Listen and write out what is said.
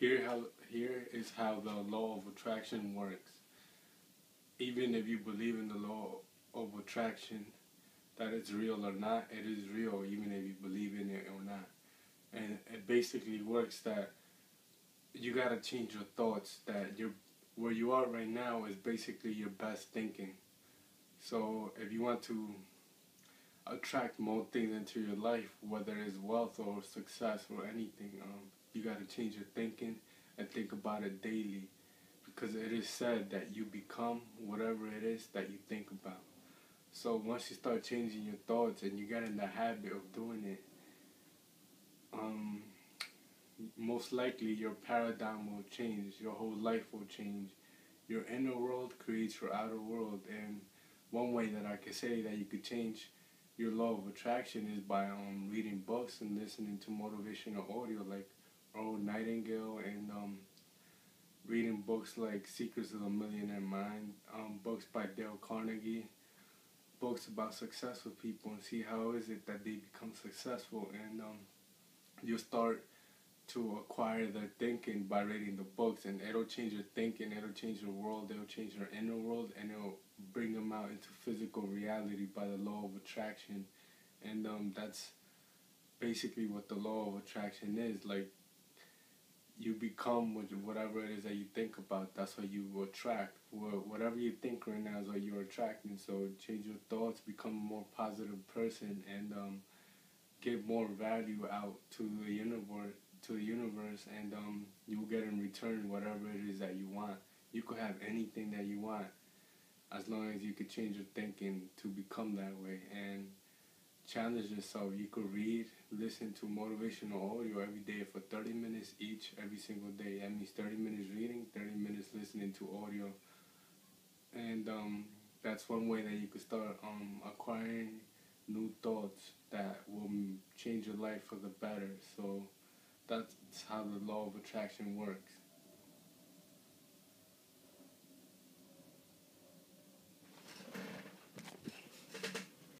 is how here is how the law of attraction works. Even if you believe in the law of attraction, that it's real or not, it is real even if you believe in it or not. And it basically works that you gotta change your thoughts that you're where you are right now is basically your best thinking. So if you want to attract more things into your life, whether it's wealth or success or anything, um, you got to change your thinking and think about it daily because it is said that you become whatever it is that you think about. So once you start changing your thoughts and you get in the habit of doing it, um, most likely your paradigm will change, your whole life will change. Your inner world creates your outer world, and one way that I could say that you could change your law of attraction is by um, reading books and listening to motivational audio like Earl Nightingale and um, reading books like Secrets of the Millionaire Mind, um, books by Dale Carnegie, books about successful people and see how is it that they become successful and um, you start to acquire their thinking by reading the books and it'll change your thinking, it'll change your world, it'll change your inner world and it'll bring them out into physical reality by the law of attraction. And um, that's basically what the law of attraction is. Like you become whatever it is that you think about. That's what you attract. Whatever you think right now is what you're attracting. So change your thoughts, become a more positive person, and um, give more value out to the universe. To the universe, and um, you will get in return whatever it is that you want. You could have anything that you want as long as you could change your thinking to become that way and challenge yourself. You could read, listen to motivational audio every day for 30 minutes each every single day. That means 30 minutes reading, 30 minutes listening to audio. And um, that's one way that you could start um, acquiring new thoughts that will change your life for the better. So that's how the law of attraction works.